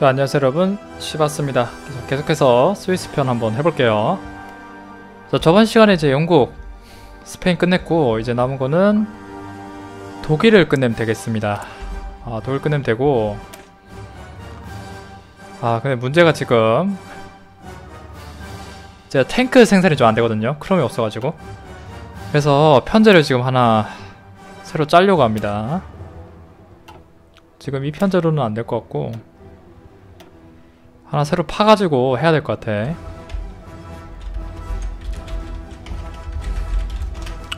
자 안녕하세요 여러분. 시바스입니다. 계속해서 스위스 편 한번 해볼게요. 자 저번 시간에 이제 영국 스페인 끝냈고 이제 남은 거는 독일을 끝내면 되겠습니다. 아 독일 끝내면 되고. 아 근데 문제가 지금 제가 탱크 생산이 좀 안되거든요. 크롬이 없어가지고. 그래서 편제를 지금 하나 새로 짜려고 합니다. 지금 이 편제로는 안 될 것 같고 하나 새로 파가지고 해야 될 것 같아.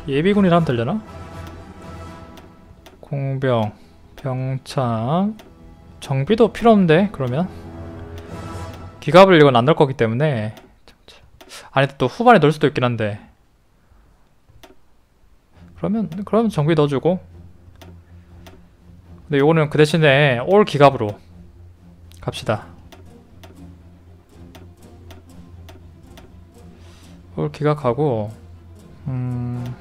예비군이라 하면 되려나? 공병 병참 정비도 필요 없는데 그러면? 기갑을 이건 안 넣을 거기 때문에. 아니 또 후반에 넣을 수도 있긴 한데. 그러면 그러면 정비 넣어주고. 근데 요거는 그 대신에 올 기갑으로 갑시다 올 기각하고 음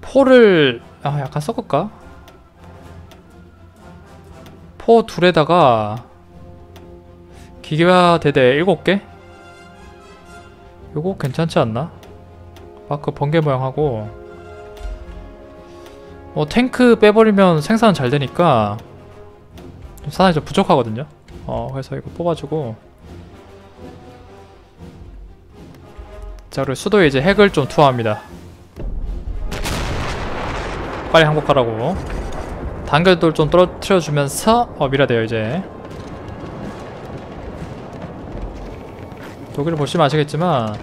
포를 아 약간 섞을까? 포 둘에다가 기계화 대대 7개? 요거 괜찮지 않나? 마크 번개 모양하고 뭐 탱크 빼버리면 생산 잘 되니까 좀 사람이 좀 부족하거든요 어 그래서 이거 뽑아주고 자 그리고 수도에 이제 핵을 좀 투하합니다. 빨리 항복하라고. 단결돌 좀 떨어뜨려주면서 어 미라돼요 이제. 독일을 보시면 아시겠지만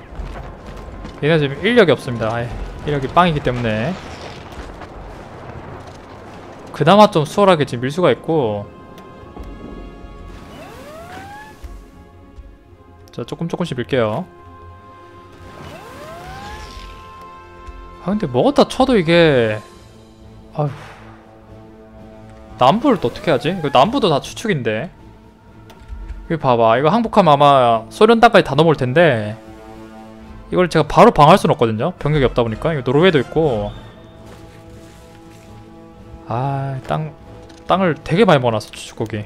얘네 지금 인력이 없습니다. 아예 인력이 빵이기 때문에. 그나마 좀 수월하게 지금 밀 수가 있고. 자 조금 조금씩 밀게요 아 근데 먹었다 쳐도 이게 아휴. 남부를 또 어떻게 하지? 이거 남부도 다 추측인데. 이거 봐봐. 이거 항복하면 아마 소련 땅까지 다 넘어올 텐데 이걸 제가 바로 방어할 수는 없거든요? 병력이 없다 보니까. 이거 노르웨이도 있고. 아 땅 땅을 되게 많이 먹어놨어 추측국이.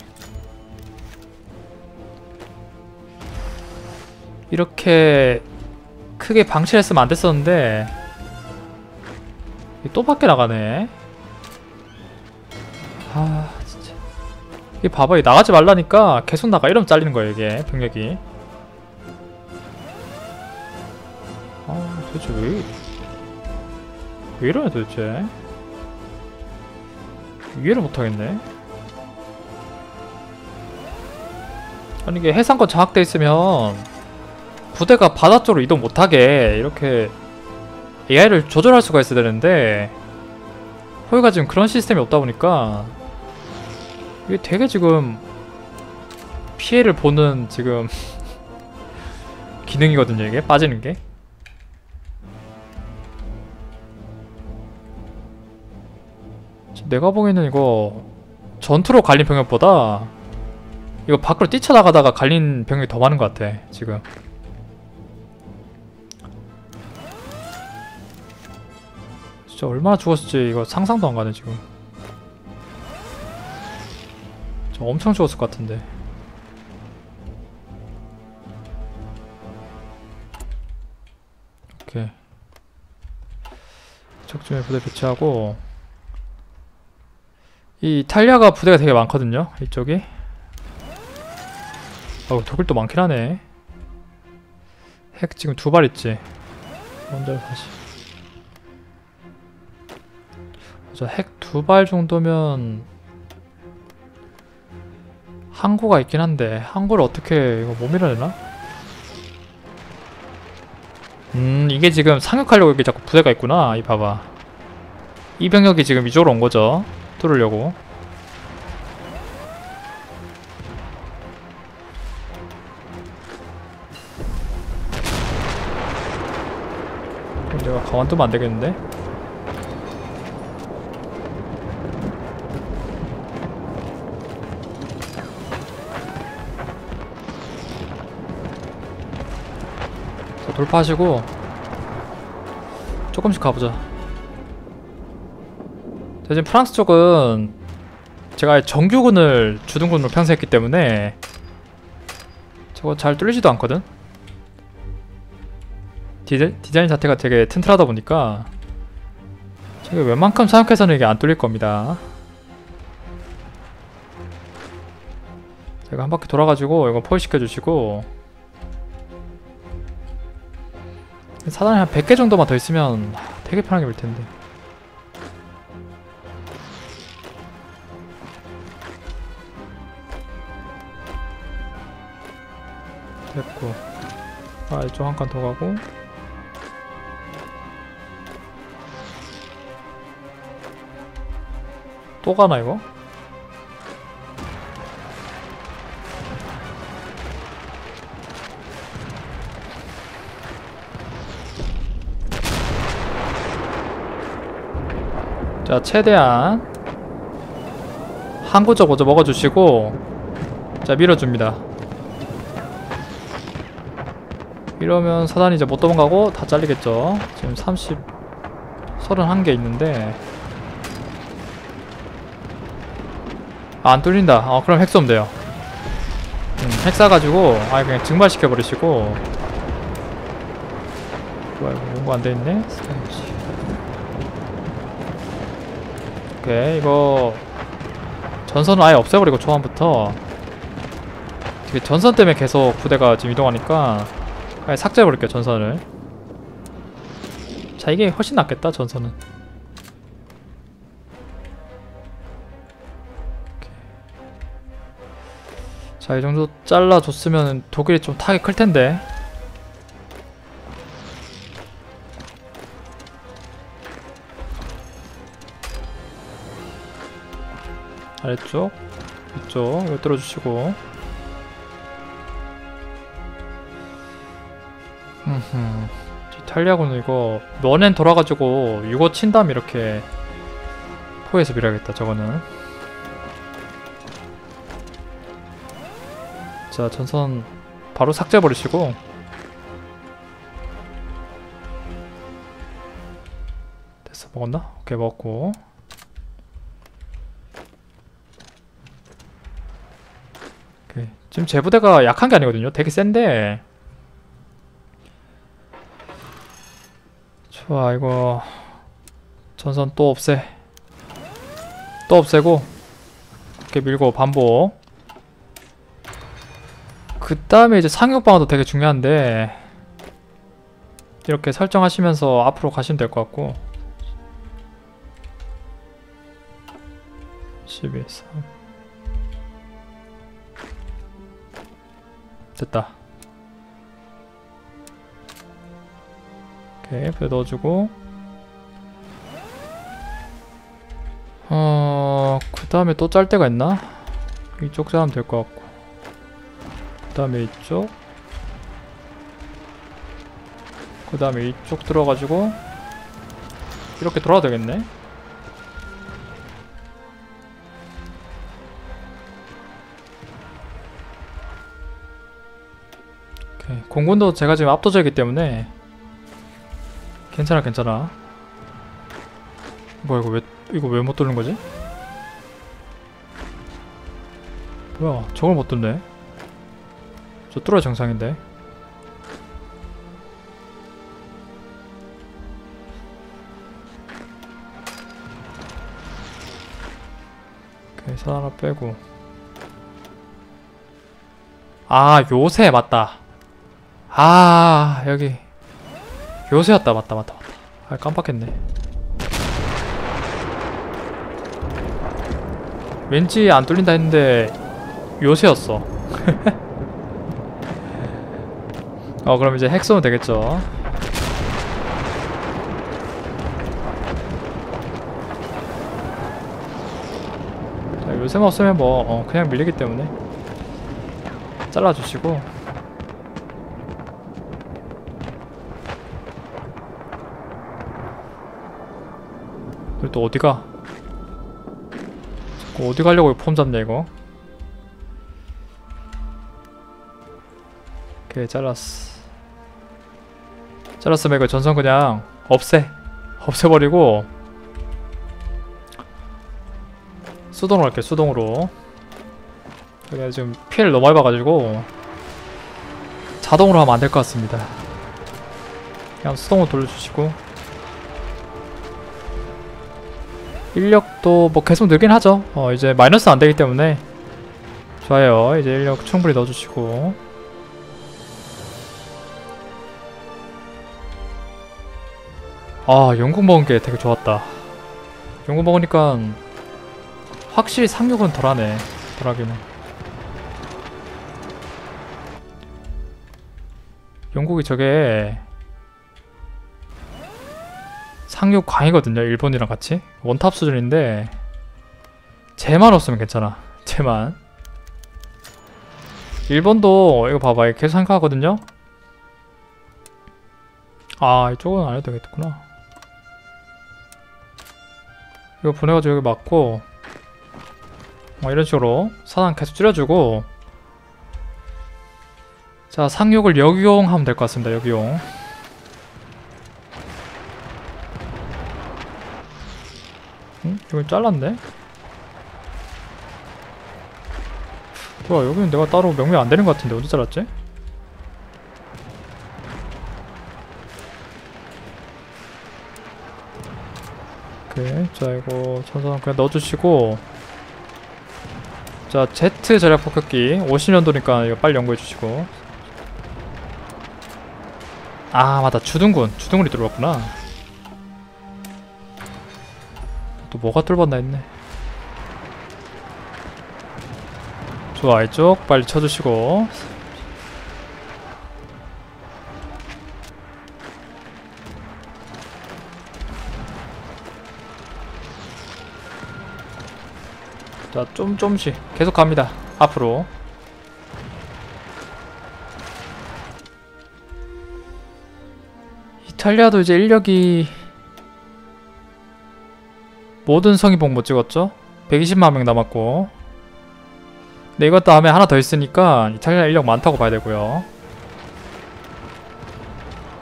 이렇게 크게 방치를 했으면 안 됐었는데 또 밖에 나가네. 아 진짜. 이 봐봐 이 나가지 말라니까 계속 나가. 이러면 잘리는 거야 이게. 병력이. 아 도대체 왜, 왜 이러냐 도대체? 이해를 못하겠네. 아니 이게 해상권 장악돼 있으면 부대가 바다 쪽으로 이동 못하게 이렇게 AI를 조절할 수가 있어야 되는데 호유가 지금 그런 시스템이 없다 보니까 이게 되게 지금 피해를 보는 지금 기능이거든요 이게. 빠지는 게. 내가 보기에는 이거 전투로 갈린 병력보다 이거 밖으로 뛰쳐나가다가 갈린 병력이 더 많은 것 같아 지금 진짜 얼마나 죽었을지 이거 상상도 안 가네 지금. 저 엄청 죽었을 것 같은데. 오케이. 적중에 부대 배치하고. 이 이탈리아가 부대가 되게 많거든요 이쪽이. 어우 독일도 많긴 하네. 핵 지금 두 발 있지. 먼저 다시 저핵 두 발 정도면 항구가 있긴 한데 항구를 어떻게 이거 못 밀어내나? 음 이게 지금 상륙하려고 여기 자꾸 부대가 있구나 이 봐봐 이 병력이 지금 이쪽으로 온 거죠 뚫으려고 내가 가만 두면 안 되겠는데? 돌파하시고 조금씩 가보자. 자, 지금 프랑스 쪽은 제가 정규군을 주둔군으로 편성했기 때문에 저거 잘 뚫리지도 않거든? 디자, 디자인 자체가 되게 튼튼하다 보니까 저게 웬만큼 사용해서는 이게 안 뚫릴 겁니다 제가 한 바퀴 돌아가지고 이거 포위시켜 주시고 사단이 한 100개 정도만 더 있으면 되게 편하게 볼 텐데. 됐고. 아 이쪽 한 칸 더 가고. 또 가나 이거? 자 최대한 한 구적 먼저 먹어주시고 자 밀어줍니다. 이러면 사단이 이제 못 도망가고 다 잘리겠죠? 지금 30 31개 있는데. 아, 안 뚫린다. 어 그럼 핵 쏘면 돼요. 음, 핵 쏴가지고 아 그냥 증발시켜 버리시고. 뭐야 이거 연구 안 돼있네 오케이 이거 전선은 아예 없애버리고 초반부터. 전선 때문에 계속 부대가 지금 이동하니까 아예 삭제해버릴게요 전선을. 자 이게 훨씬 낫겠다 전선은. 자 이 정도 잘라줬으면 독일이 좀 타격 클텐데 아래쪽 이쪽 이거 뚫어주시고. 흠흠. 이탈리아군은 이거 면엔 돌아가지고 유거 친 다음 이렇게 포에서 밀어야겠다 저거는. 자 전선 바로 삭제해버리시고. 됐어 먹었나? 오케이 먹었고 오케이. 지금 제 부대가 약한 게 아니거든요. 되게 센데. 좋아 이거 전선 또 없애. 또 없애고 이렇게 밀고 반복. 그 다음에 이제 상륙 방어도 되게 중요한데 이렇게 설정하시면서 앞으로 가시면 될 것 같고. 12, 3 됐다. 오케이 배 넣어주고. 어... 그 다음에 또 짤 데가 있나? 이쪽 자면 될것 같고. 그 다음에 이쪽. 그 다음에 이쪽 들어가지고 이렇게 돌아도 되겠네 오케이. 공군도 제가 지금 압도적이기 때문에 괜찮아 괜찮아. 뭐야 이거 왜 이거 왜 못 뚫는 거지? 뭐야 저걸 못 뚫네. 저 뚫어야 정상인데. 오케이 선 하나 빼고. 아 요새 맞다 아 여기. 요새였다. 맞다 맞다 맞다. 아 깜빡했네. 왠지 안 뚫린다 했는데 요새였어. 어 그럼 이제 핵 쏘면 되겠죠. 자 요새만 없으면 뭐 어, 그냥 밀리기 때문에 잘라주시고 그리고 또 어디가? 자꾸 어디 가려고 폼 잡냐 이거? 오케이 잘랐어. 잘랐으면 이거 전선 그냥 없애 없애버리고 수동으로 할게 수동으로. 제가 지금 피해를 너무 많이 봐가지고 자동으로 하면 안 될 것 같습니다. 그냥 수동으로 돌려주시고 인력도 뭐 계속 늘긴 하죠. 어 이제 마이너스 안 되기 때문에. 좋아요. 이제 인력 충분히 넣어주시고. 아 영국 먹은 게 되게 좋았다. 영국 먹으니까 확실히 상륙은 덜하네 덜하기는. 영국이 저게 상륙 강이거든요 일본이랑 같이. 원탑 수준인데 쟤만 없으면 괜찮아. 쟤만. 일본도 이거 봐봐 계속 상륙하거든요. 아 이쪽은 안 해도 되겠구나. 이거 보내가지고 여기 맞고 뭐 이런 식으로 사상 계속 줄여주고. 자 상륙을 역용하면 될 것 같습니다 역용 이걸 잘랐네? 좋아 여기는 내가 따로 명령 안 되는 것 같은데 어디 잘랐지? 오케이 자 이거 천선 그냥 넣어주시고. 자 Z 전략 폭격기 50년도니까 이거 빨리 연구해 주시고. 아 맞다. 주둔군. 주둔군이 들어왔구나 뭐가 뚫었나 했네 좋아 이쪽 빨리 쳐주시고 자, 좀 좀씩 계속 갑니다. 앞으로. 이탈리아도 이제 인력이 모든 성의봉 못 찍었죠? 120만 명 남았고 근데 이것 다음에 하나 더 있으니까 이탈리아 인력 많다고 봐야 되고요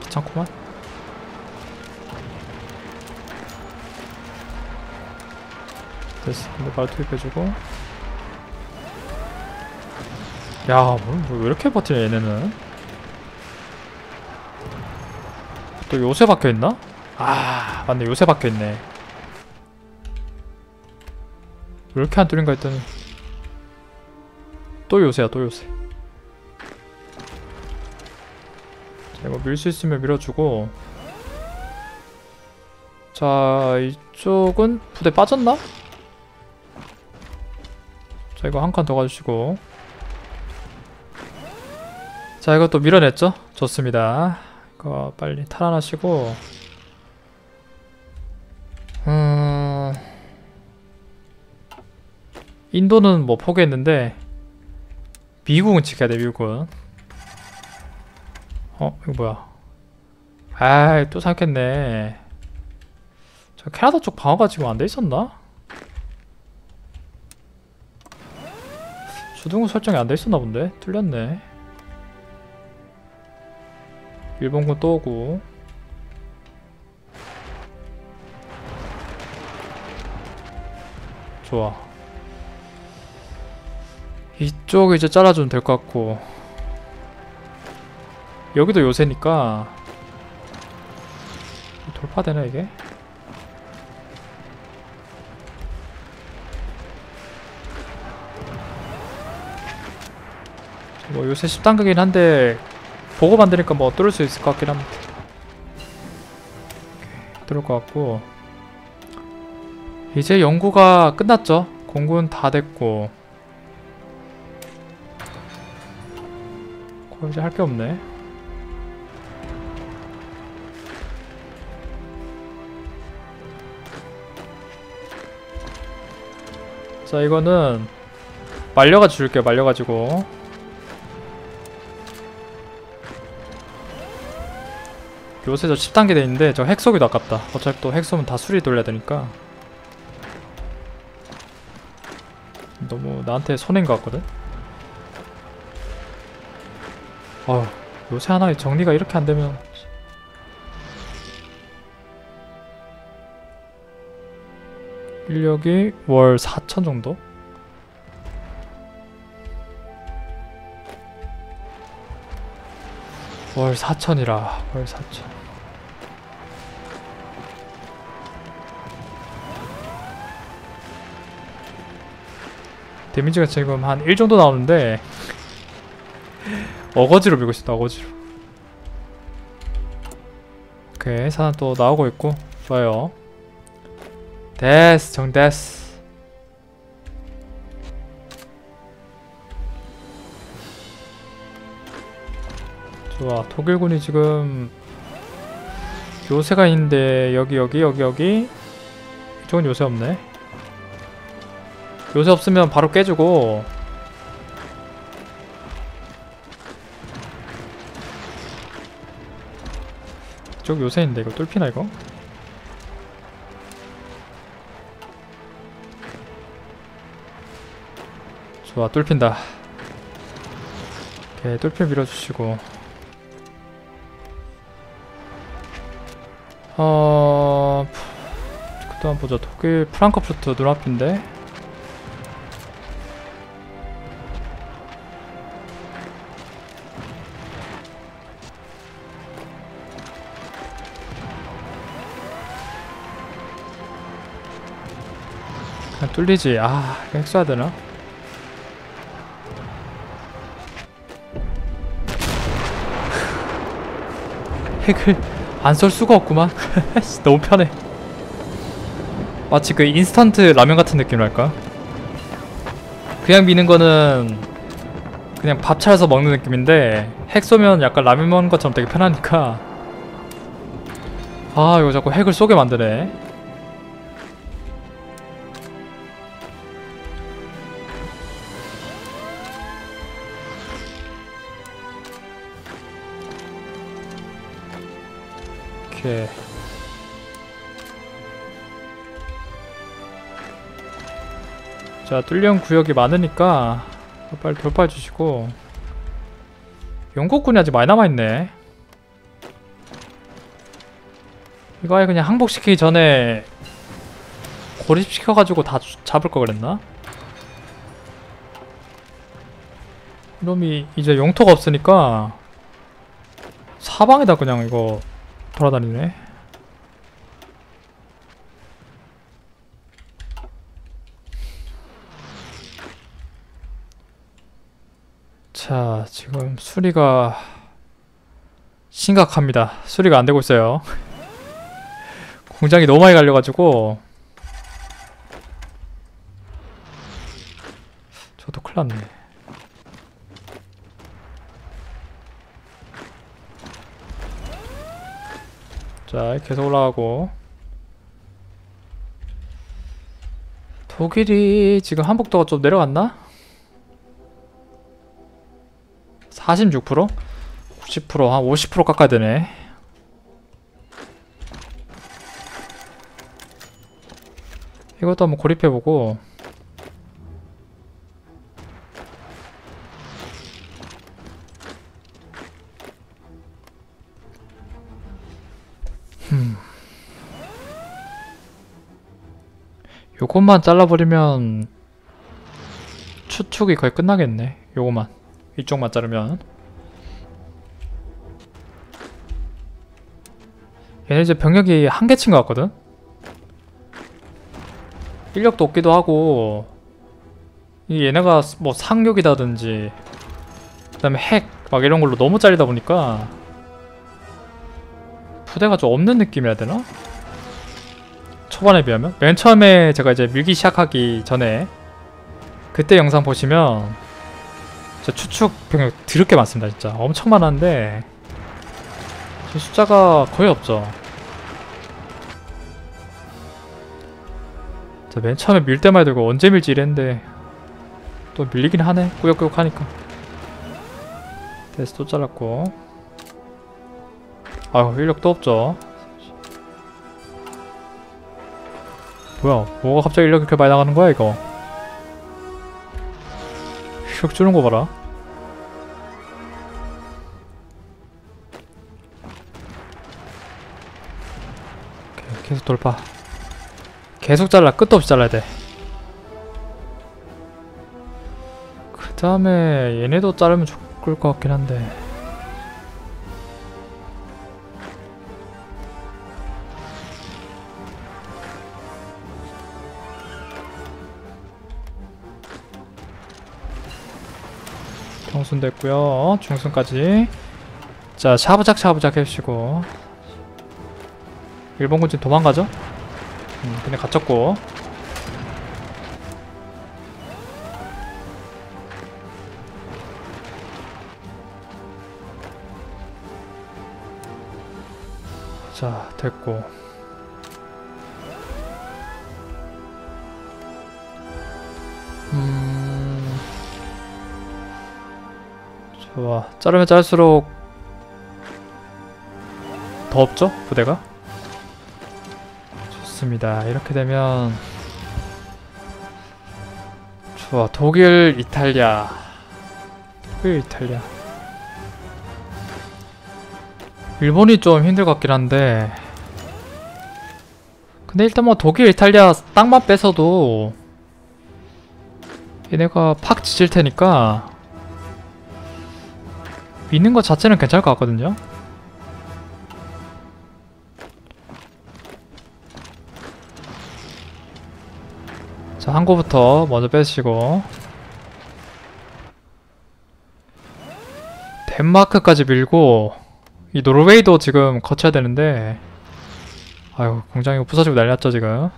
귀찮구만 됐어 근데 바로 투입해주고 야, 뭐, 뭐, 왜 이렇게 버티냐, 얘네는? 또 요새 박혀있나? 아, 맞네, 요새 박혀있네. 왜 이렇게 안 뚫린가 했더니. 또 요새야, 또 요새. 자, 이거 밀 수 있으면 밀어주고. 자, 이쪽은 부대 빠졌나? 자, 이거 한 칸 더 가주시고. 자 이것도 밀어냈죠? 좋습니다 이거 빨리 탈환하시고 인도는 뭐 포기했는데 미국은 지켜야 돼 미국은 어? 이거 뭐야 아이 또 생각했네 저 캐나다 쪽 방어가 지금 안 돼 있었나? 주둔구 설정이 안 돼 있었나 본데? 틀렸네 일본군 또 오고 좋아 이쪽 이제 잘라주면 될 것 같고. 여기도 요새니까. 돌파되나 이게? 뭐 요새 10단계긴 한데 보고 만드니까 뭐 뚫을 수 있을 것 같긴 합니다. 뚫을 것 같고. 이제 연구가 끝났죠? 공군 다 됐고 거의 이제 할 게 없네. 자 이거는 말려가지고 줄게요 말려가지고. 요새 저 10단계 돼 있는데 저 핵소기도 아깝다. 어차피 또 핵소면 다 수리 돌려야 되니까. 너무 나한테 손해인 것 같거든 어휴 요새 하나 정리가 이렇게 안 되면. 인력이 월 4천 정도? 월 4천이라 월 4천. 데미지가 지금 한 1 정도 나오는데 어거지로 밀고 싶다 어거지로. 오케이 사람 또 나오고 있고. 좋아요. 데스 정데스. 좋아 독일군이 지금 요새가 있는데 여기 여기 여기 여기. 이쪽은 요새 없네. 요새 없으면 바로 깨주고 이쪽 요새인데 이거 뚫히나 이거? 좋아 뚫힌다. 오케이 뚫필 밀어주시고. 어... 푸- 그다음 보자. 독일 프랑크푸르트 눈앞인데 뚫리지. 아 이거 핵 쏴야 되나? 핵을 안 쏠 수가 없구만. 씨, 너무 편해. 마치 그 인스턴트 라면 같은 느낌이랄까? 그냥 미는 거는 그냥 밥 차려서 먹는 느낌인데 핵 쏘면 약간 라면 먹는 것처럼 되게 편하니까. 아 이거 자꾸 핵을 쏘게 만드네 오케이 자 뚫려온 구역이 많으니까 빨리 돌파해 주시고. 영국군이 아직 많이 남아있네. 이거 아예 그냥 항복시키기 전에 고립시켜가지고 다 주- 잡을 거 그랬나? 이놈이 이제 영토가 없으니까 사방에다 그냥 이거 돌아다니네. 자, 지금 수리가 심각합니다. 수리가 안 되고 있어요. 공장이 너무 많이 갈려가지고 저도 큰일 났네. 자 계속 올라가고 독일이 지금 한복도가 좀 내려갔나? 46%? 90%? 한 50% 깎아야 되네 이것도 한번 고립해보고 요것만 잘라버리면 추축이 거의 끝나겠네 요거만 이쪽만 자르면 얘네 이제 병력이 한계친 것 같거든? 인력도 없기도 하고 이 얘네가 뭐 상륙이다든지 그 다음에 핵 막 이런 걸로 너무 잘리다 보니까 부대가 좀 없는 느낌이라 해야 되나? 초반에 비하면? 맨 처음에 제가 이제 밀기 시작하기 전에 그때 영상 보시면 진짜 추측 병력 드럽게 많습니다 진짜. 엄청 많았는데 지금 숫자가 거의 없죠. 자, 맨 처음에 밀 때만 해도 언제 밀지 이랬는데 또 밀리긴 하네 꾸역꾸역 하니까. 데스 또 잘랐고. 아유 인력도 없죠 뭐야 뭐가 갑자기 이렇게 많이 나가는 거야 이거 슉 주는 거 봐라 계속 돌파 계속 잘라 끝도 없이 잘라야 돼. 그 다음에 얘네도 자르면 좋을 것 같긴 한데. 경순 됐고요. 중순까지. 자, 샤브작 샤브작 해주시고. 일본 군진 도망가죠? 음, 근데 갇혔고. 자, 됐고. 자르면 자를수록 더 없죠? 부대가? 좋습니다. 이렇게 되면 좋아. 독일, 이탈리아. 독일, 이탈리아. 일본이 좀 힘들 것 같긴 한데 근데 일단 뭐 독일, 이탈리아 땅만 뺏어도 얘네가 팍 지질 테니까 미는 것 자체는 괜찮을 것 같거든요. 자, 항구부터 먼저 빼시고 덴마크까지 밀고 이 노르웨이도 지금 거쳐야 되는데 아유 공장이 부서지고 난리 났죠 지금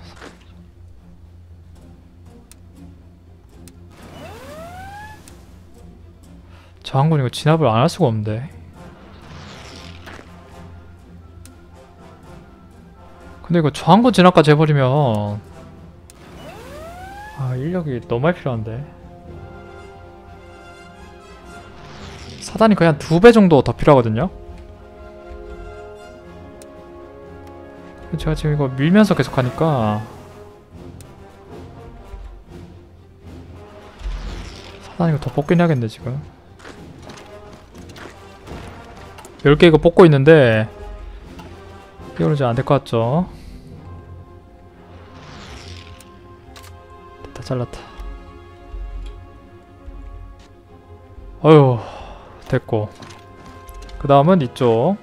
저 항군 이거 진압을 안 할 수가 없는데. 근데 이거 저항군 진압까지 해버리면 아 인력이 너무 많이 필요한데. 사단이 거의 한 두 배 정도 더 필요하거든요? 제가 지금 이거 밀면서 계속 하니까. 사단 이거 더 뽑긴 해야겠네 지금 10개 이거 뽑고 있는데 이거는 이제 안 될 것 같죠 됐다 잘랐다 어휴 됐고 그 다음은 이쪽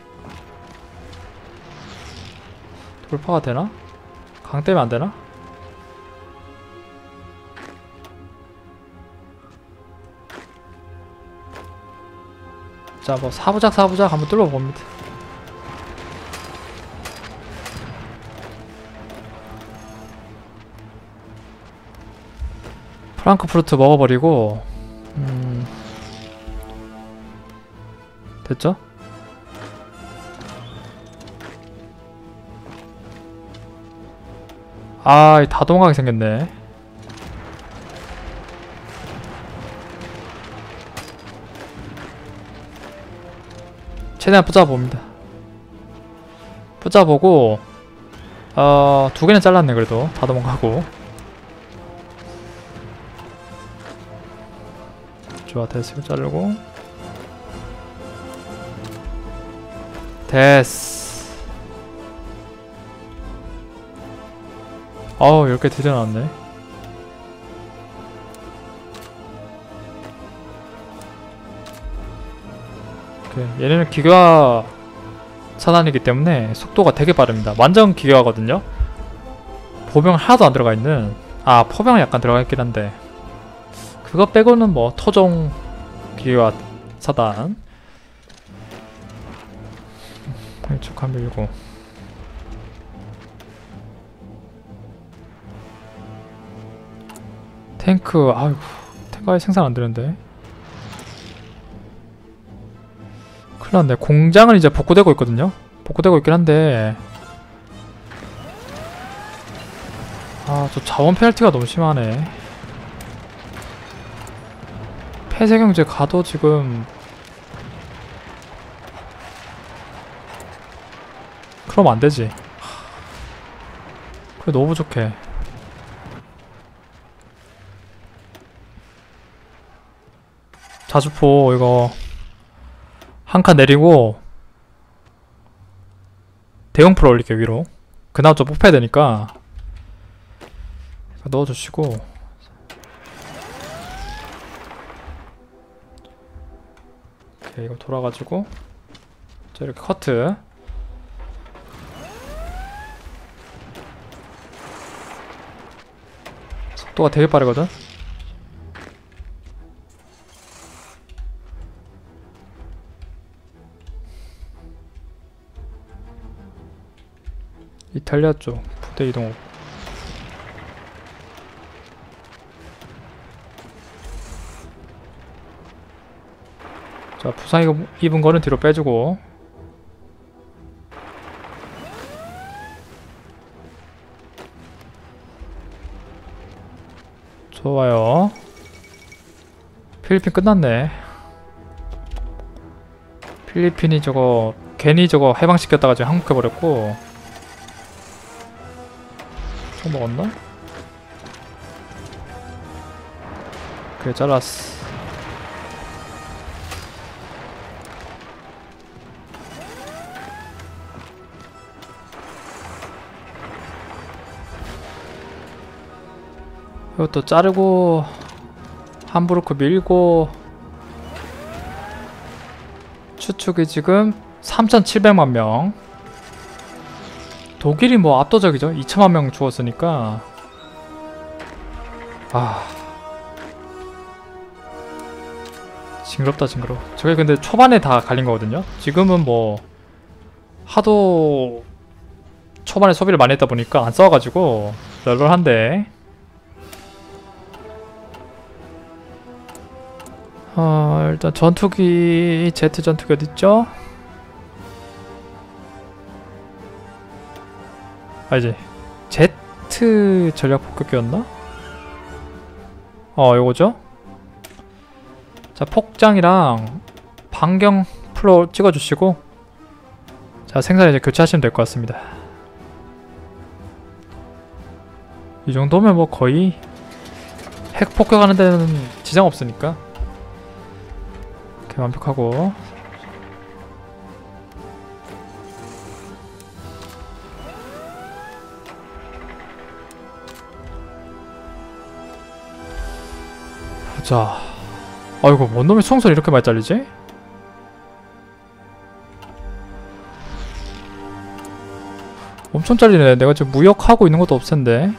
돌파가 되나? 강 때문에 안 되나? 자, 뭐 사부작 사부작 한번 뚫어봅니다. 프랑크푸르트 먹어버리고 음... 됐죠? 아, 다 도망가게 생겼네. 최대한 붙잡아봅니다. 붙잡아보고 어... 두 개는 잘랐네 그래도. 다 도망가고. 좋아. 이거 자르고. 아우 10개 드디어 나왔 네. 얘네는 기가 차단이기 때문에 속도가 되게 빠릅니다. 완전 기가거든요. 보병 하나도 안 들어가 있는 아 포병 약간 들어가 있긴 한데. 그거 빼고는 뭐 토종 기가 차단. 이쪽 한 밀고. 탱크 아이고 탱크 아예 생산 안 되는데 큰일 났네. 공장은 이제 복구되고 있거든요. 복구되고 있긴 한데. 아 저 자원 페널티가 너무 심하네. 폐쇄경제 가도 지금 그럼 안되지. 그래 너무 부족해. 자주포 이거 한 칸 내리고 대형 프로 올릴게요 위로. 그나마 좀 뽑혀야 되니까. 넣어주시고. 오케이 이거 돌아가지고. 자 이렇게 커트. 속도가 되게 빠르거든 이탈리아 쪽 부대 이동. 자 부상 입- 입은 거는 뒤로 빼주고. 좋아요. 필리핀 끝났네. 필리핀이 저거 괜히 저거 해방시켰다가 지금 항복해버렸고 저 먹었나? 그래 잘랐어 이것도 자르고 함부르크 밀고 추측이 지금 3,700만 명 독일이 뭐 압도적이죠. 2천만 명 죽었으니까. 아. 징그럽다 징그러 저게 근데 초반에 다 갈린 거거든요. 지금은 뭐 하도 초반에 소비를 많이 했다 보니까 안 써가지고 널널한데. 어, 일단 전투기 제트 전투기 어딨죠? 아 이제 제트 전략 폭격기였나? 어 요거죠? 자 폭장이랑 반경 플로 찍어주시고 자 생산 이제 교체하시면 될 것 같습니다 이 정도면 뭐 거의 핵 폭격하는 데는 지장 없으니까 이렇게 완벽하고 자 아이고 뭔 놈의 총소리 이렇게 많이 잘리지? 엄청 잘리네 내가 지금 무역하고 있는 것도 없을 텐데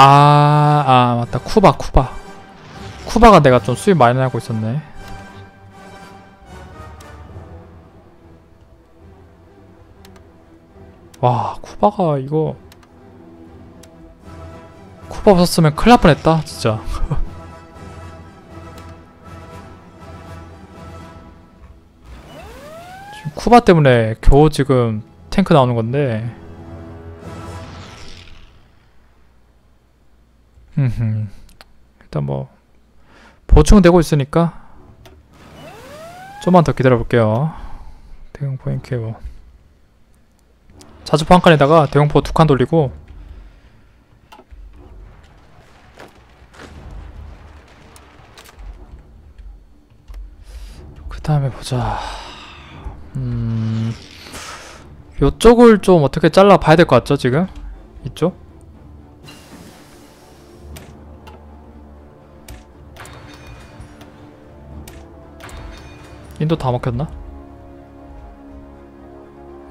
아, 아, 맞다. 쿠바, 쿠바. 쿠바가 내가 좀 수입 많이 하고 있었네. 와, 쿠바가 이거. 쿠바 없었으면 큰일 날 뻔했다, 진짜. 지금 쿠바 때문에 겨우 지금 탱크 나오는 건데. 일단 뭐 보충되고 있으니까 좀만 더 기다려 볼게요. 대공 포 인케이브 자주포 한 칸에다가 대공포 두 칸 돌리고 그 다음에 보자. 음, 요쪽을 좀 어떻게 잘라 봐야 될 것 같죠 지금? 이쪽? 인도 다 먹혔나?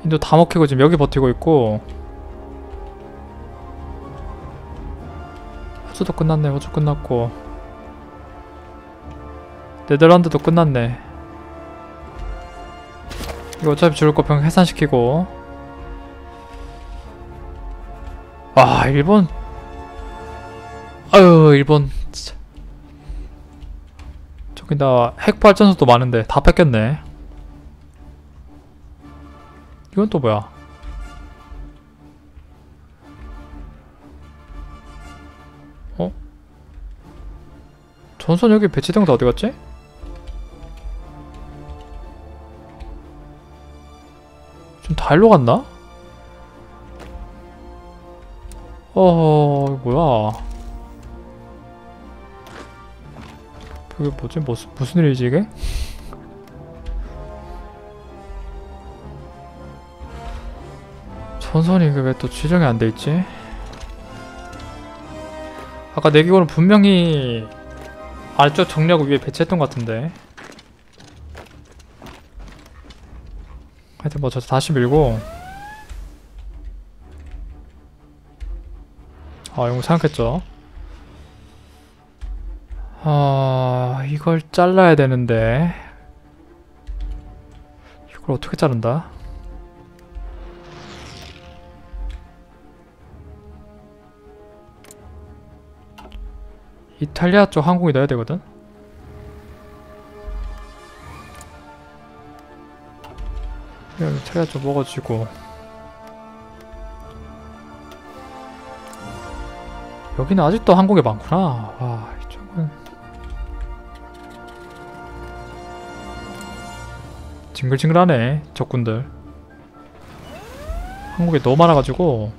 인도 다 먹히고 지금 여기 버티고 있고 호주도 끝났네 호주 끝났고 네덜란드도 끝났네 이거 어차피 죽을 거 병 해산시키고. 와 일본. 아유 일본. 진짜. 저기다 핵발전소도 많은데 다 뺏겼네. 이건 또 뭐야? 어? 전선 여기 배치된 거다 어디 갔지? 좀 달로 갔나? 어허 이거 뭐야 그게 뭐지? 무슨, 무슨 일이지 이게? 전선이 왜 또 지정이 안 돼 있지? 아까 내기고는 분명히 아래쪽 정리하고 위에 배치했던 것 같은데 하여튼 뭐 저 다시 밀고. 아 이거 생각했죠. 아 이걸 잘라야 되는데. 이걸 어떻게 자른다? 이탈리아 쪽 항공이 넣어야 되거든 여기 이탈리아 쪽 먹어주고. 여기는 아직도 항공이 많구나. 와 이쪽은 징글징글하네 적군들. 한국에 너무 많아가지고.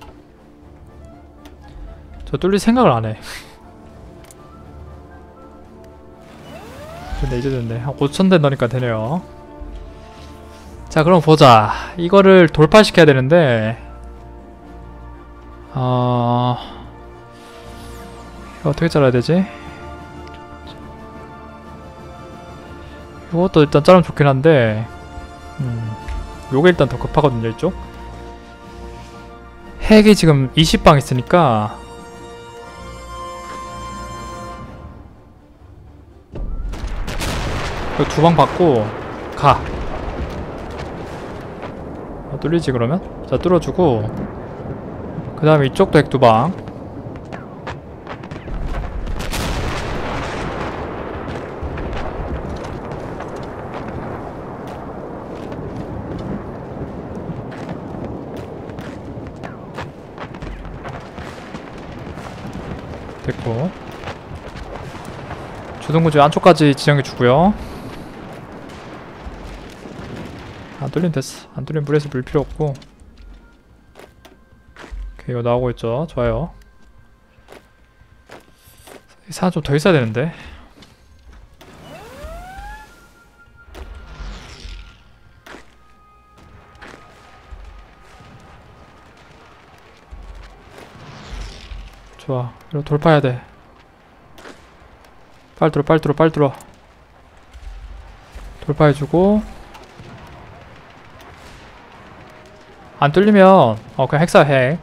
저 뚫릴 생각을 안해. 근데 이제 됐네. 한 5천 대 넣으니까 되네요 자 그럼 보자. 이거를 돌파시켜야 되는데 어... 이거 어떻게 잘라야 되지? 이것도 일단 자르면 좋긴 한데 음, 요게 일단 더 급하거든요 이쪽. 핵이 지금 20방 있으니까 두 방 받고 가 아, 뚫리지 그러면? 자 뚫어주고. 그 다음에 이쪽도 핵 두방. 됐고. 주동구지 안쪽까지 지정해 주고요 안 뚫리면 됐어 안 뚫리면 물에서 물 필요 없고. 오케이 이거 나오고 있죠. 좋아요. 사람 좀더 있어야 되는데. 좋아. 이거 돌파해야 돼. 빨리 들어 빨리 들어 빨리 들어. 돌파해주고 안 뚫리면 어 그냥 핵사 핵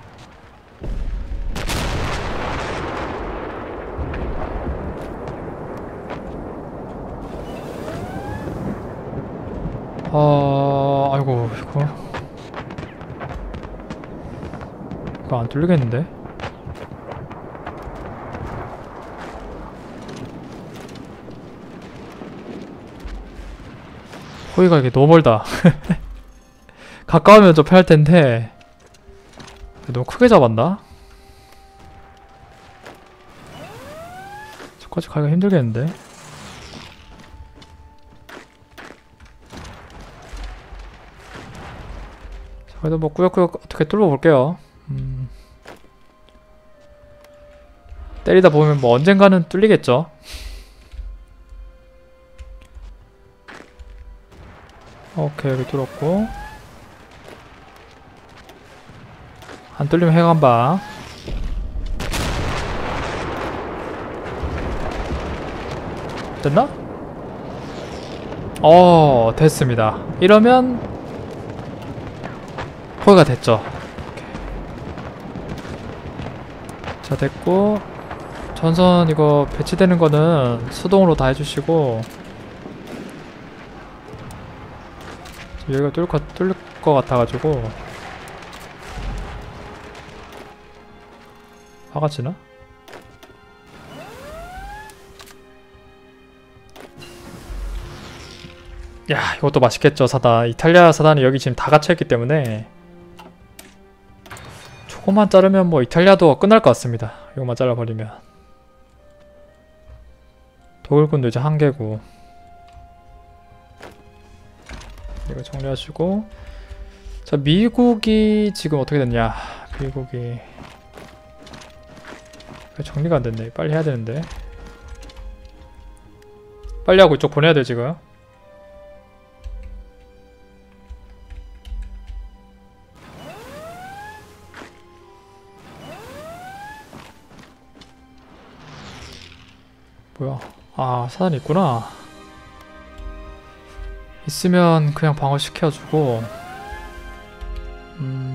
어... 아이고 이거. 이거 안 뚫리겠는데? 호이가 이게 너무 멀다 가까우면 좀 편할 텐데 너무 크게 잡았나? 저까지 가기가 힘들겠는데? 자, 그래도 뭐 꾸역꾸역 어떻게 뚫어볼게요 음. 때리다 보면 뭐 언젠가는 뚫리겠죠 오케이 여기 뚫었고 안 뚫리면 해관방 됐나? 어 됐습니다 이러면 포가 됐죠. 자 됐고 전선 이거 배치되는 거는 수동으로 다 해주시고 여기가 뚫을 것, 뚫릴 것 같아가지고 화가지나? 야 이것도 맛있겠죠 사단 이탈리아 사단이 여기 지금 다 갇혀있기 때문에 조금만 자르면 뭐 이탈리아도 끝날 것 같습니다. 이것만 잘라버리면. 독일군도 이제 한 개고. 이거 정리하시고. 자 미국이 지금 어떻게 됐냐? 미국이 정리가 안됐네. 빨리 해야 되는데. 빨리 하고 이쪽 보내야 돼 지금. 뭐야? 아 사단 있구나. 있으면 그냥 방어시켜주고. 음.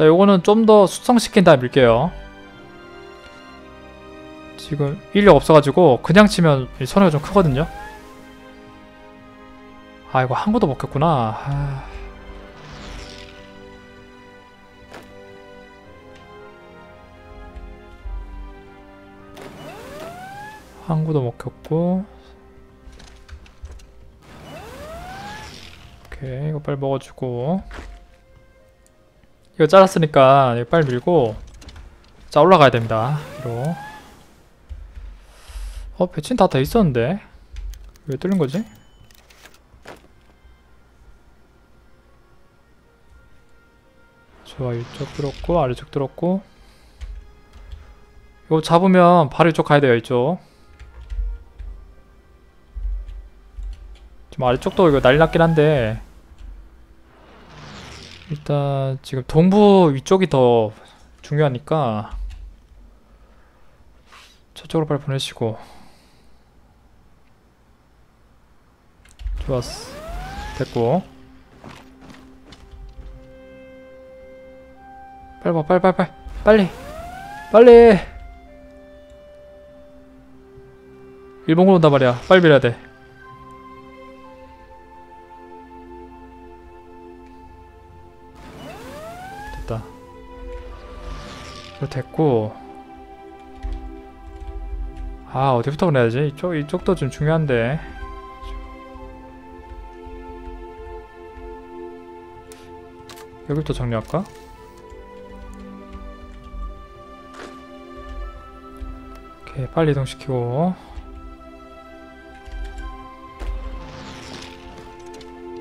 자, 요거는 좀 더 숙성시킨 다음에 밀게요. 지금 인력 없어가지고 그냥 치면 이 손해가 좀 크거든요. 아 이거 한 거도 먹혔구나. 아. 항구도 먹혔고 오케이 이거 빨리 먹어주고 이거 잘랐으니까 이거 빨리 밀고 자 올라가야 됩니다. 위로. 어 배친 다다 있었는데? 왜 뚫린 거지? 좋아 이쪽 뚫었고 아래쪽 뚫었고. 이거 잡으면 바로 이쪽 가야 돼요 이쪽. 지금 아래쪽도 이거 난리 났긴 한데 일단 지금 동부 위쪽이 더 중요하니까 저쪽으로 빨리 보내시고. 좋았어. 됐고. 빨리 봐 빨리 빨리 빨리. 빨리. 빨리. 일본군 온단 말이야. 빨리 밀어야 돼 이거 됐고. 아 어디부터 보내야지? 이쪽 이쪽도 좀 중요한데. 여기부터 정리할까? 오케이 빨리 이동시키고.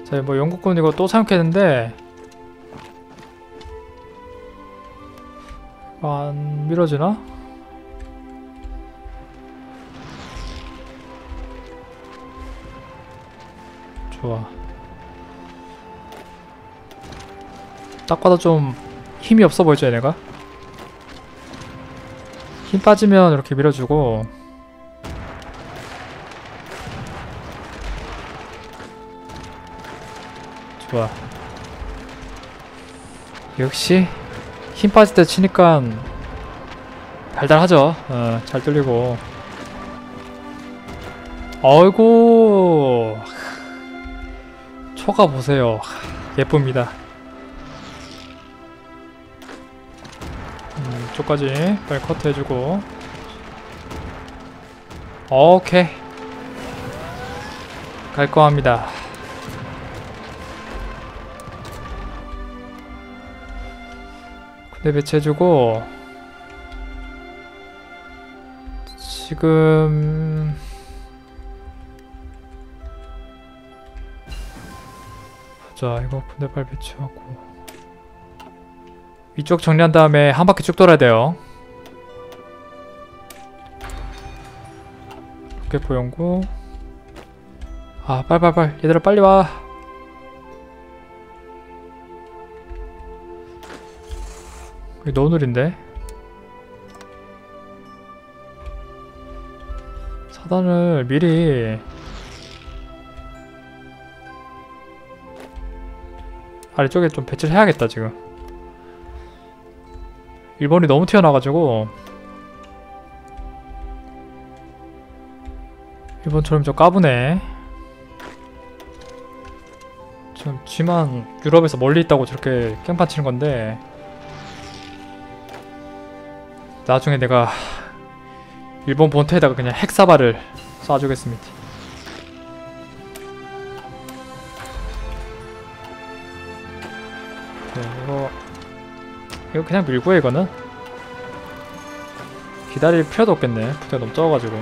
자뭐 영국군 이거 또 사용했는데 안 밀어지나? 좋아 딱 봐도 좀 힘이 없어 보이죠 얘네가? 힘 빠지면 이렇게 밀어주고 좋아 역시 힘 빠질 때 치니까 달달하죠. 어, 잘 뚫리고. 어이구. 초가 보세요. 예쁩니다. 음, 이쪽까지 빨리 커트 해주고. 오케이. 갈 거 합니다 군대 배치해주고 지금 보자. 이거 빨리 배치하고. 위쪽 정리한 다음에 한 바퀴 쭉 돌아야 돼요. 로켓포 연구. 아 빨빨빨 얘들아 빨리 와 너누린데? 사단을 미리 아래쪽에 좀 배치를 해야겠다 지금. 일본이 너무 튀어나와가지고 일본처럼 좀 까부네. 지금 쥐만 유럽에서 멀리 있다고 저렇게 깽판 치는 건데 나중에 내가 일본 본토에다가 그냥 핵사발을 쏴주겠습니다. 네, 이거 이거 그냥 밀고 해 이거는 기다릴 필요도 없겠네. 부대가 너무 적어가지고.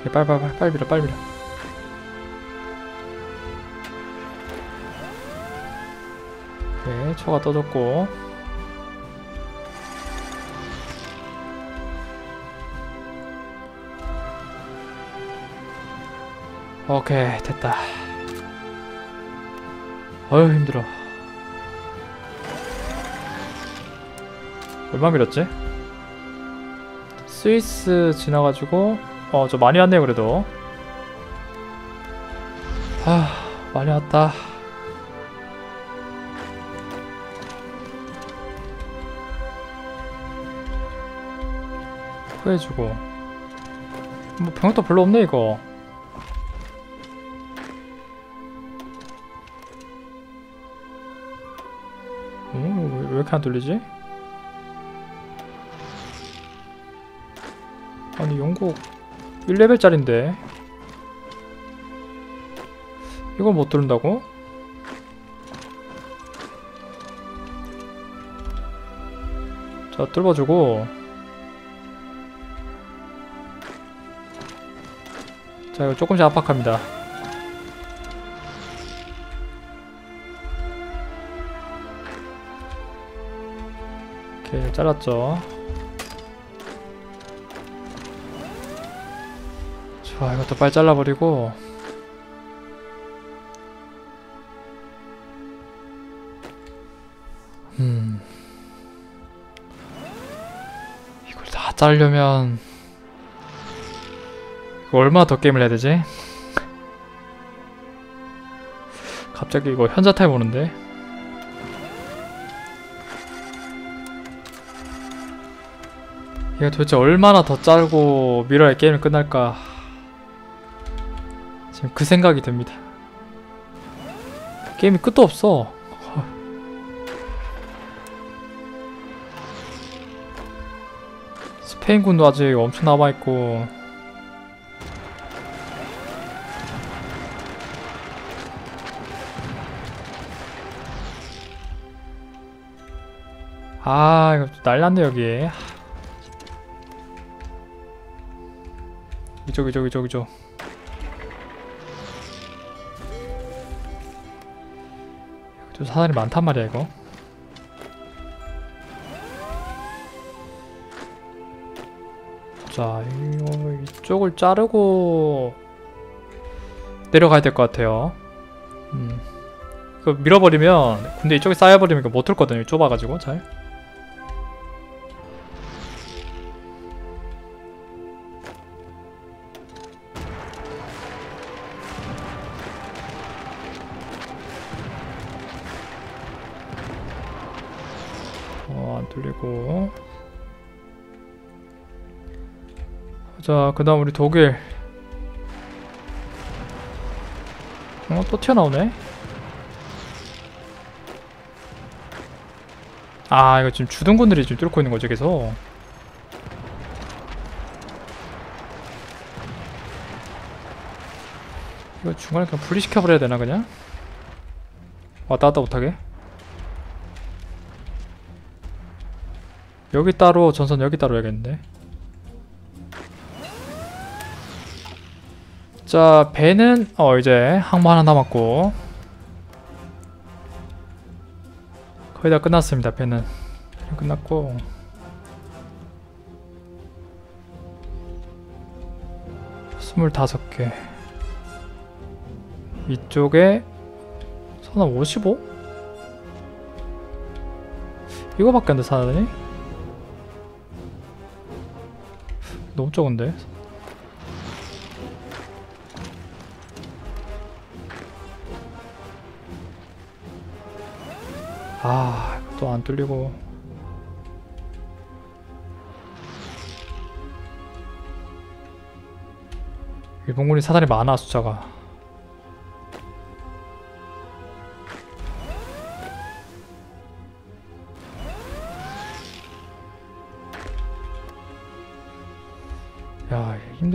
오케이, 빨리 빨리 빨리 빨리 밀어 빨리 밀어. 오케이, 초가 떠졌고. 오케이 됐다. 어휴 힘들어. 얼마 밀었지? 스위스 지나가지고 어 저 많이 왔네요 그래도. 아 많이 왔다. 후해주고. 뭐 병도 별로 없네 이거 이렇게 안 뚫리지? 아니 영국 1레벨짜린데 이걸 못 뚫는다고? 자 뚫어주고 자 이거 조금씩 압박합니다 오케이 잘랐죠. 좋아 이것도 빨리 잘라버리고. 음. 이걸 다 자르려면 얼마나 더 게임을 해야 되지? 갑자기 이거 현자 타임 오는데 이거 도대체 얼마나 더 짜고 밀어야 게임이 끝날까? 지금 그 생각이 듭니다. 게임이 끝도 없어. 스페인군도 아직 엄청 남아있고. 아 이거 난리났네 여기 이쪽 이쪽 이쪽 이쪽 좀 사람이 많단 말이야 이거. 자 이쪽을 자르고 내려가야 될 것 같아요. 음. 그 밀어버리면 근데 이쪽에 쌓여버리면 못 뚫거든요 좁아가지고 잘 자, 그 다음 우리 독일. 어, 또 튀어나오네. 아, 이거 지금 주둔군들이 지금 뚫고 있는 거죠, 계속. 이거 중간에 그냥 분리시켜버려야 되나, 그냥? 왔다 갔다 못하게 여기 따로 전선 여기 따로 해야겠는데? 자 배는 어 이제 항모 하나 남았고. 거의 다 끝났습니다 배는. 끝났고. 스물다섯 개. 이쪽에 선화 55? 이거밖에 안 돼 사다니? 너무 적은데? 아, 또 안 뚫리고. 일본군이 사다리 많아, 숫자가.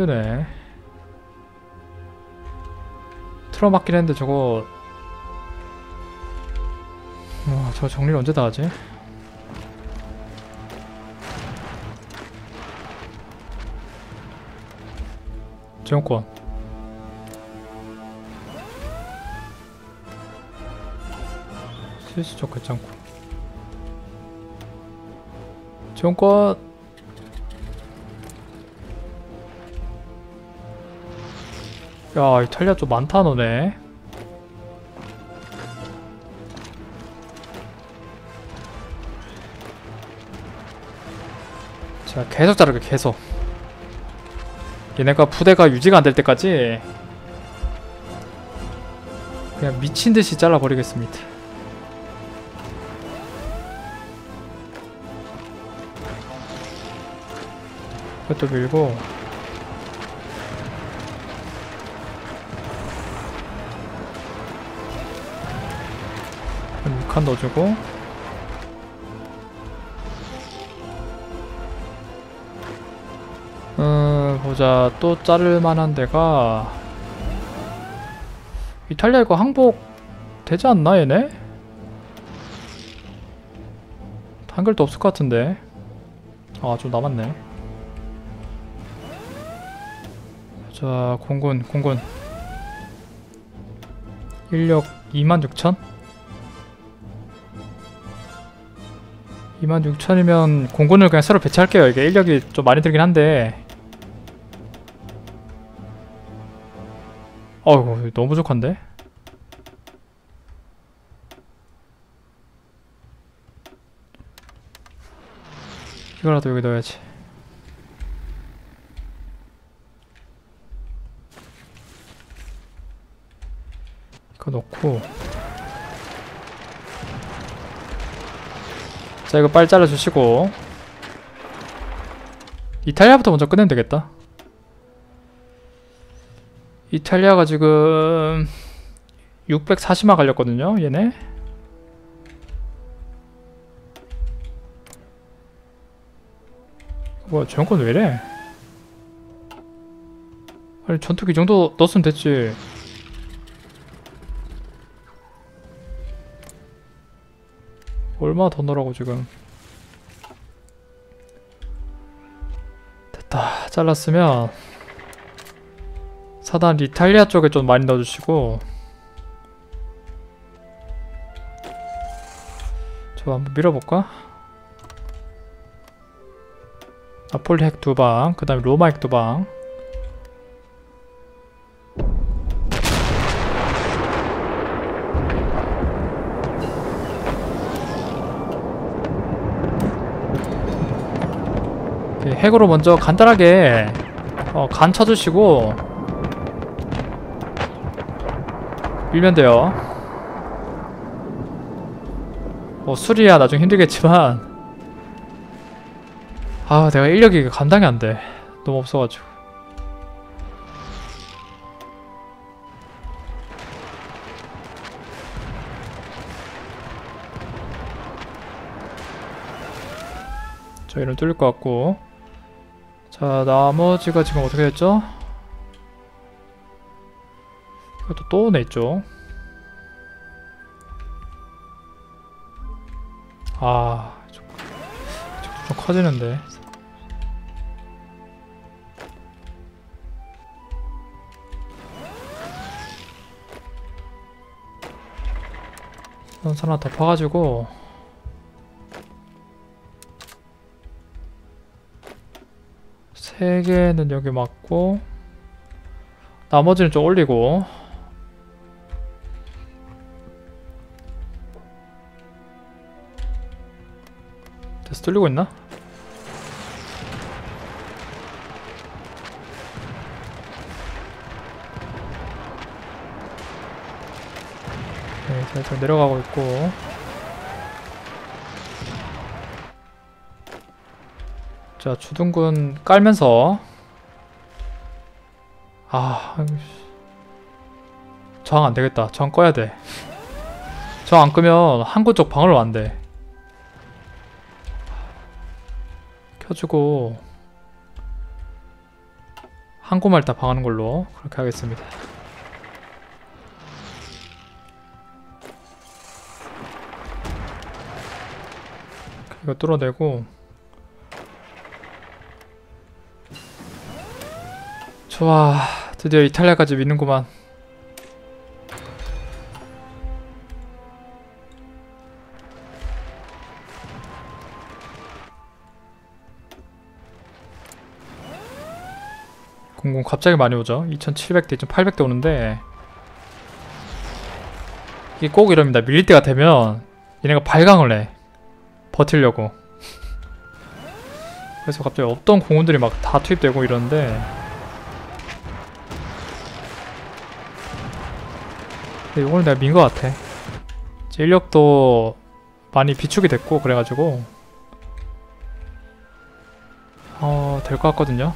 힘드네. 틀어맞긴 했는데 저거 와, 저 정리를 언제 다 하지? 재용권 쪽 괜찮고 재용권 야 이탈리아 좀 많다 너네. 자 계속 자르게 계속. 얘네가 부대가 유지가 안 될 때까지 그냥 미친듯이 잘라버리겠습니다. 이것도 밀고 칸 넣어주고. 음 보자. 또 자를 만한 데가. 이탈리아 이거 항복 되지 않나 얘네? 한글도 없을 것 같은데. 아 좀 남았네. 자 공군 공군. 인력 26,000? 26,000이면 공군을 그냥 새로 배치할게요. 이게 인력이 좀 많이 들긴 한데. 어이구 너무 부족한데? 이거라도 여기 넣어야지. 이거 넣고 자 이거 빨리 잘라주시고. 이탈리아부터 먼저 끝내면 되겠다. 이탈리아가 지금 640만 갈렸거든요 얘네. 뭐야 저건 왜 이래? 아니 전투기 이 정도 넣었으면 됐지 얼마나 더 넣으라고 지금. 됐다. 잘랐으면 사단 이탈리아 쪽에 좀 많이 넣어주시고. 저 한번 밀어볼까? 나폴리 핵 두방 그 다음에 로마 핵 두방 핵으로 먼저 간단하게 어, 간 쳐주시고 밀면 돼요. 뭐 수리야 나중 힘들겠지만 아 내가 인력이 감당이 안 돼. 너무 없어가지고. 저희는 뚫릴 것 같고 자 나머지가 지금 어떻게 됐죠? 이것도 또 있죠? 아 좀, 좀 커지는데. 선수 하나 더 파가지고 세 개는 여기 맞고 나머지는 좀 올리고 됐어 뚫리고 있나? 네, 살짝 내려가고 있고 자 주둔군 깔면서. 아. 저항 안되겠다. 저항 꺼야 돼. 저항 안 끄면 항구 쪽 방어로 안돼. 켜주고 항구만 일단 방하는 걸로 그렇게 하겠습니다. 이거 뚫어내고 좋아 드디어 이탈리아까지 미는구만. 공공 갑자기 많이 오죠? 2700대 2800대 오는데 이게 꼭 이럽니다. 밀릴 때가 되면 얘네가 발광을 해. 버틸려고. 그래서 갑자기 없던 공원들이 막 다 투입되고 이러는데 근데 이거는 내가 민 것 같아. 이제 인력도 많이 비축이 됐고 그래가지고. 어 될 것 같거든요.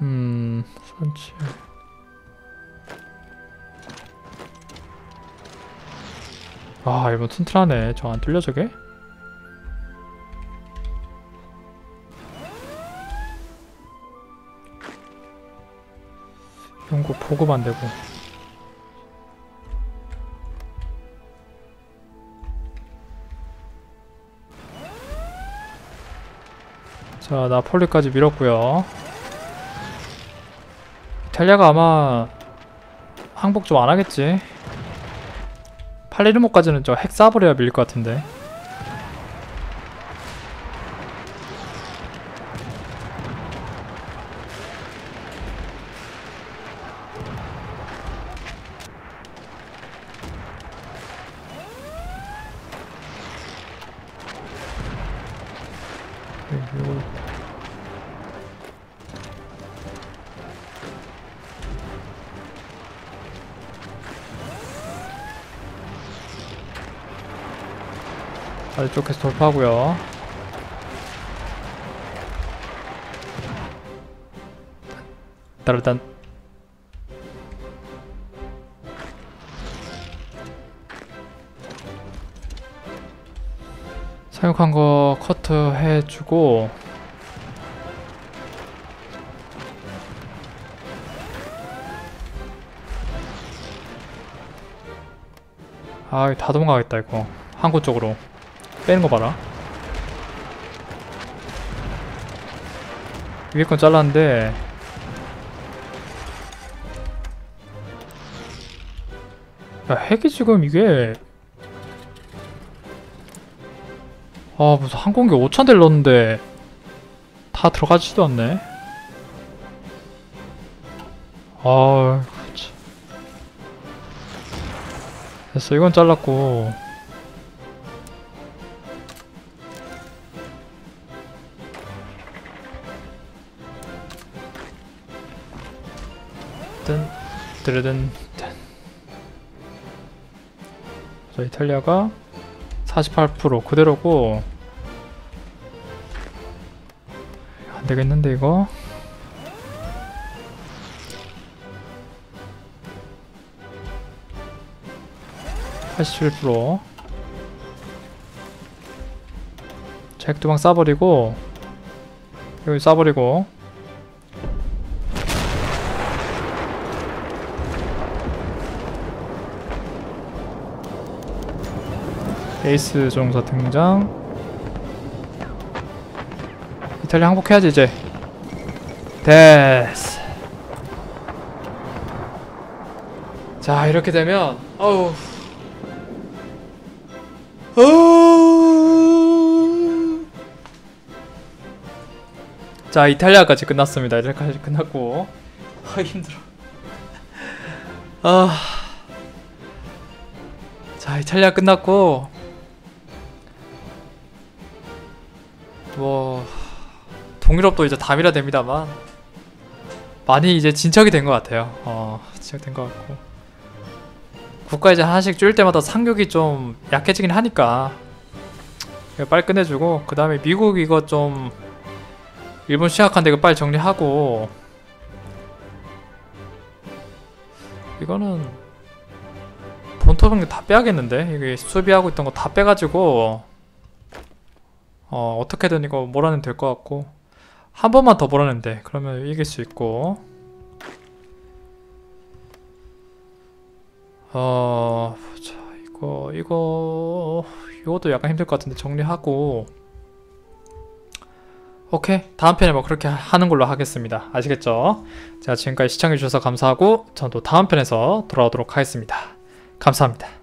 음 선치. 아 이거 튼튼하네. 저 안 뚫려 저게? 거 보급 안 되고. 자 나폴리까지 밀었고요. 이탈리아가 아마 항복 좀 안 하겠지? 팔레르모까지는 저 핵 쏴버려야 밀릴 것 같은데 아래쪽에서 돌파하고요. 따르단 사육한 거 커트 해주고. 아, 다 도망가겠다 이거. 항구 쪽으로. 빼는 거 봐라. 위에 건 잘랐는데. 야 핵이 지금 이게 아 무슨 항공기 5천대를 넣었는데 다 들어가지도 않네 아 참. 됐어 이건 잘랐고 뜬 드르든 뜬. 자 이탈리아가 48% 그대로고. 안 되겠는데 이거? (87%) 잭두방 쏴버리고 여기 쏴버리고 에이스 종사 등장. 이탈리아 항복해야지 이제. 됐어. 자 이렇게 되면 어우. 어우. 자 이탈리아까지 끝났습니다. 이탈리아까지 끝났고. 아 힘들어. 아. 자, 이탈리아 끝났고 동유럽도 이제 담이라 됩니다만 많이 이제 진척이 된 것 같아요. 어, 진척된 것 같고. 국가 이제 하나씩 줄 때마다 상륙이 좀 약해지긴 하니까 빨리 끝내주고 그 다음에 미국 이거 좀 일본 심각한데 이거 빨리 정리하고. 이거는 본토 병력 다 빼야겠는데? 이게 수비하고 있던 거 다 빼가지고 어 어떻게든 이거 몰아내면 될 것 같고 한 번만 더 몰아내면 돼. 그러면 이길 수 있고. 어 자, 이거 이거 이것도 약간 힘들 것 같은데 정리하고. 오케이. 다음 편에 뭐 그렇게 하는 걸로 하겠습니다. 아시겠죠? 자 지금까지 시청해주셔서 감사하고 전 또 다음 편에서 돌아오도록 하겠습니다. 감사합니다